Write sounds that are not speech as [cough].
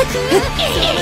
Okay. [laughs]